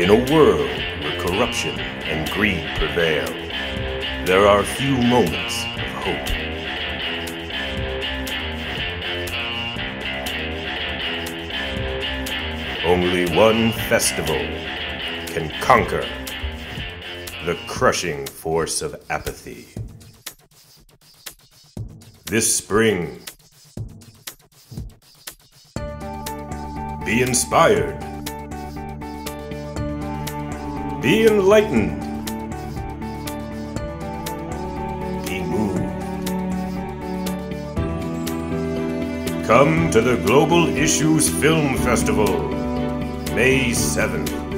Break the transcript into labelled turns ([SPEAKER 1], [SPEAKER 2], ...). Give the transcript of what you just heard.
[SPEAKER 1] In a world where corruption and greed prevail, there are few moments of hope. Only one festival can conquer the crushing force of apathy. This spring, be inspired, be enlightened, be moved. Come to the Global Issues Film Festival, May 7th.